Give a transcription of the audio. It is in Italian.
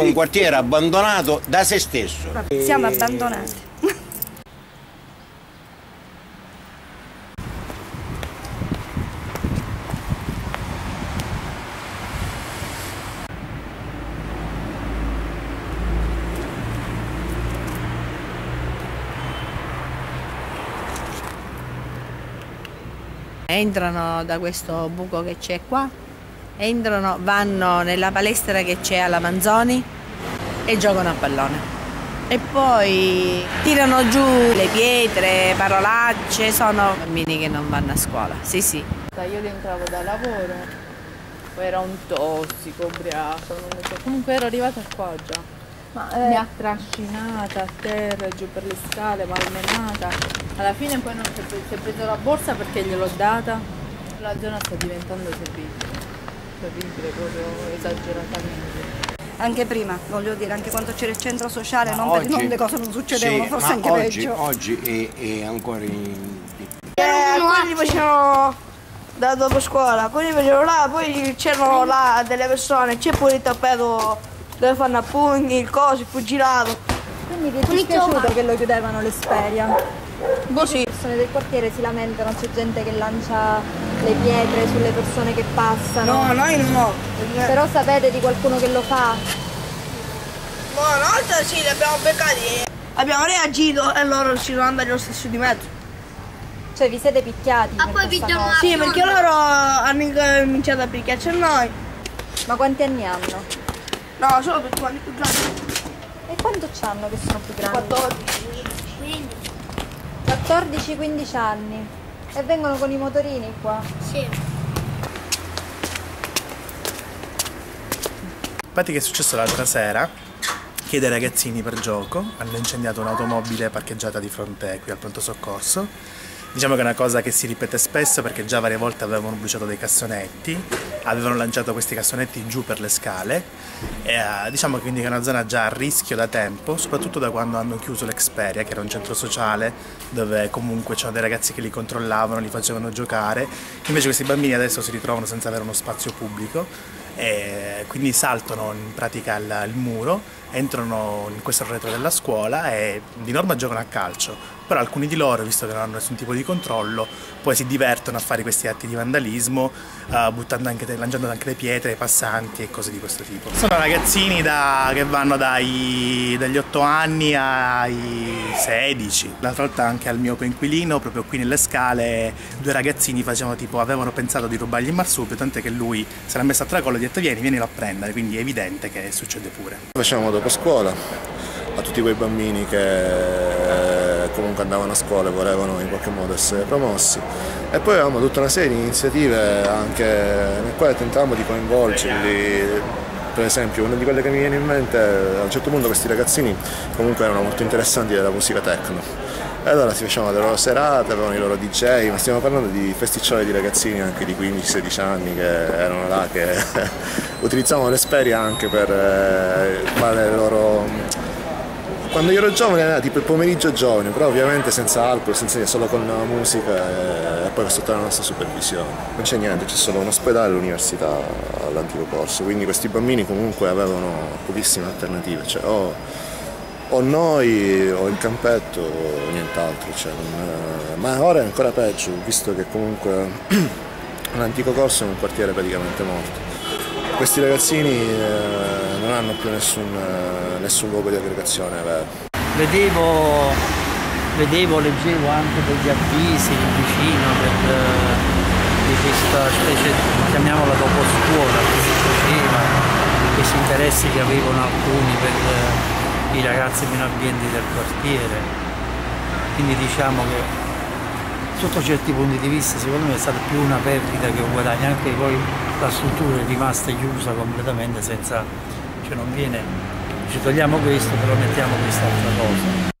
un quartiere abbandonato da se stesso. Siamo abbandonati. Entrano da questo buco che c'è qua, entrano, vanno nella palestra che c'è alla Manzoni e giocano a pallone. E poi tirano giù le pietre, parolacce, sono bambini che non vanno a scuola, sì sì. Io rientravo da lavoro, poi era un tossico, ubriaco, non lo so. Comunque ero arrivata qua già. Ma, Mi ha trascinata a terra, giù per le scale, malmenata. Alla fine poi non si è, preso, la borsa perché gliel'ho data. La zona sta diventando terribile. Terribile, proprio esageratamente. Anche prima, voglio dire, anche quando c'era il centro sociale, Ma non, per- non le cose non succedevano, sì, forse anche oggi, peggio. Oggi è, è ancora in... Eh, quelli facevano da dopo scuola, quelli facevano là, poi c'erano là delle persone, c'è pure il tappeto dove fanno a pugni, il coso, il pugilato. Quindi vi è dispiaciuto che lo chiudevano l'Esperia? Così. Le persone del quartiere si lamentano, c'è gente che lancia le pietre sulle persone che passano. No, noi no. Però sapete di qualcuno che lo fa? No, una volta sì, li abbiamo beccati. Abbiamo reagito e loro si sono andati lo stesso di mezzo. Cioè vi siete picchiati Ah, per poi vi cosa? Sì, perché loro hanno cominciato a picchiarci a noi. Ma quanti anni hanno? No, solo per quelli più grandi. E quanto c'hanno che sono più grandi? 14. 14-15 anni. E vengono con i motorini qua. Sì. Infatti che è successo l'altra sera che dei ragazzini per gioco hanno incendiato un'automobile parcheggiata di fronte qui al pronto soccorso. Diciamo che è una cosa che si ripete spesso perché già varie volte avevano bruciato dei cassonetti, avevano lanciato questi cassonetti giù per le scale. E eh, diciamo quindi che è una zona già a rischio da tempo, soprattutto da quando hanno chiuso l'Experia, che era un centro sociale dove comunque c'erano dei ragazzi che li controllavano, li facevano giocare, invece questi bambini adesso si ritrovano senza avere uno spazio pubblico e quindi saltano in pratica il, il muro, entrano in questo retro della scuola e di norma giocano a calcio, però alcuni di loro, visto che non hanno nessun tipo di controllo, poi si divertono a fare questi atti di vandalismo, eh, buttando anche, lanciando anche le pietre ai passanti e cose di questo tipo. Sono ragazzini da- che vanno dai, dagli 8 anni ai 16. L'altra volta anche al mio coinquilino, proprio qui nelle scale, due ragazzini facevano tipo, avevano pensato di rubargli il marsupio, tant'è che lui si era messo a tracollo e ha detto vieni, vienilo a prendere, quindi è evidente che succede pure. Facevamo dopo scuola a tutti quei bambini che comunque andavano a scuola e volevano in qualche modo essere promossi. E poi avevamo tutta una serie di iniziative anche nel quale tentavamo di coinvolgerli. Per esempio una di quelle che mi viene in mente a un certo punto questi ragazzini comunque erano molto interessanti della musica techno. E allora si facevano le loro serate, avevano i loro DJ, ma stiamo parlando di festicciole di ragazzini anche di 15-16 anni che erano là, che utilizzavano l'Esperia anche per eh, fare le loro... Quando io ero giovane era tipo il pomeriggio giovane, però ovviamente senza alcol, senza solo con la musica e poi sotto la nostra supervisione. Non c'è niente, c'è solo un ospedale e l'università all'antico corso, quindi questi bambini comunque avevano pochissime alternative, cioè o, o noi o il campetto o nient'altro, cioè non- ma ora è ancora peggio, visto che comunque l'antico corso è un quartiere praticamente morto. Questi ragazzini eh, non hanno più nessun, eh, nessun luogo di aggregazione vedevo, vedevo, leggevo anche degli avvisi vicino per, eh, di questa specie, chiamiamola dopo scuola, che si faceva, questi interessi che avevano alcuni per eh, i ragazzi meno abbienti del quartiere. Quindi diciamo che sotto certi punti di vista secondo me è stata più una perdita che un guadagno, anche poi la struttura è rimasta chiusa completamente senza, non viene, ci togliamo questo però mettiamo quest'altra cosa.